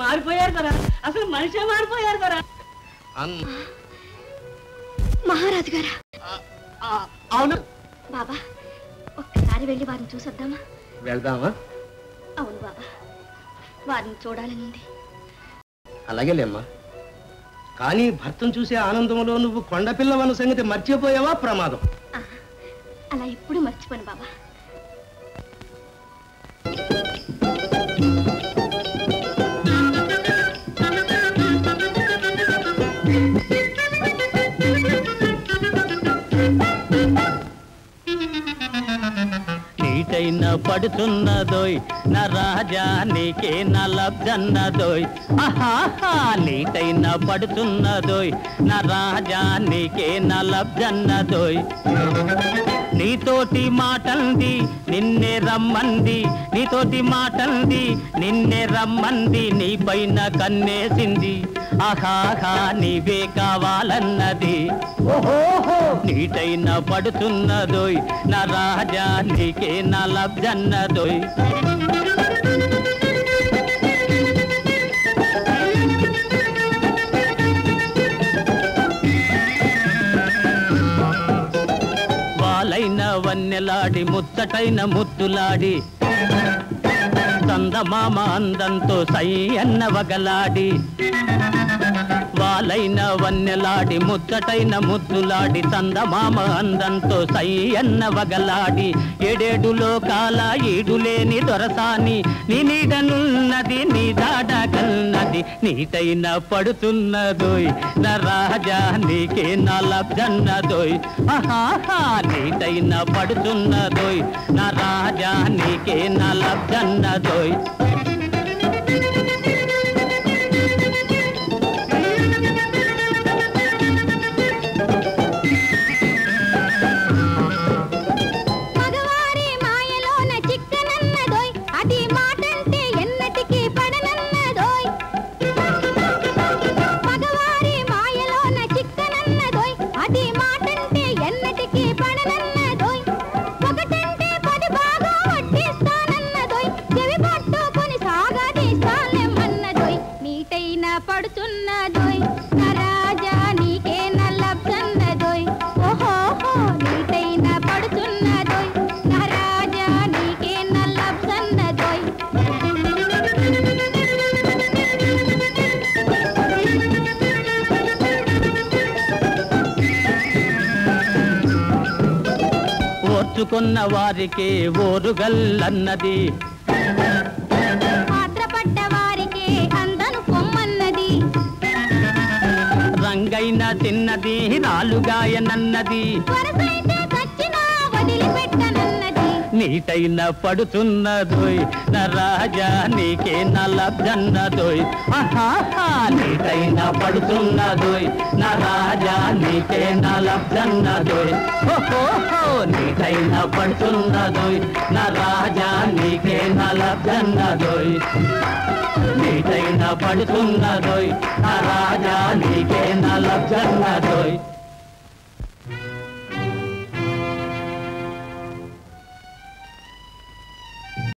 మారిపోయారు కదా. అసలు మనిషే మారిపోయారు కదా. మహారాజు గారా? అవును. బాబా ఒక్కసారి వెళ్ళి వారిని చూసొద్దామా? వెళ్దామా? అవును బాబా. వారిని చూడాలని ఉంది అలాగేలేమ్మా కానీ భర్తను చూసే ఆనందంలో నువ్వు కొండపిల్లవన్న సంగతి మర్చిపోయావా? ప్రమాదం. అలా ఎప్పుడు మర్చిపోను బాబా. పడుతున్నదోయ్ నా రాజా నీకే నా లబ్జన్నదోయ్ ఆహాహా నీటైన పడుతున్నదోయ్ నా రాజా నీకే నా లబ్జన్నదోయ్ నీతోటి మాటంది నిన్నే రమ్మంది నీతోటి మాటంది నిన్నే రమ్మంది నీ పైన కన్నేసింది. ఆహాహా నీవే కావాలన్నది. ఓహోహో. నీటైన పడుతున్నదోయ్ నా రాజా నీకే నా లబ్జన్నదోయ్ వాలైన వన్నెలాడి ముచ్చటైన ముద్దులాడి. చందమామ అందంతో సై అన్న వగలాడి. వాలైన వన్నెలాడి ముచ్చటైన ముద్దులాడి చందమామ అందంతో సై అన్న వగలాడి. ఏడేడు లోకాల ఈడులేని దొరసాని నీ నీడనున్నది నీ దాడగల్నది నీటైన పడుతున్నదోయ్. నా రాజా నీకే నా లబ్జన్నదోయ్ ఆహాహా నీటైన పడుతున్నదోయ్. నా రాజా నీకే నా లబ్జన్నదోయ్ ఓర్చుకున్న వారికి ఓరుగల్లన్నది. పాత్రపడ్డ వారికే అందను పొమ్మన్నది. రంగైన తిన్నది రాలుగాయనన్నది. వరసైతే నీటైన పడుతున్నదోయ్ నా రాజా నీకే నా లబ్జన్నదోయ్ నీటైన పడుతున్నదోయ్ నా రాజా నీకే నా లబ్జన్నదోయ్ నీటైన పడుతున్నదోయ్ నా రాజా నీకే నా లబ్జన్నదోయ్ నీటైన పడుతున్నదోయ్ నా రాజా నీకే నా లబ్జన్నదోయ్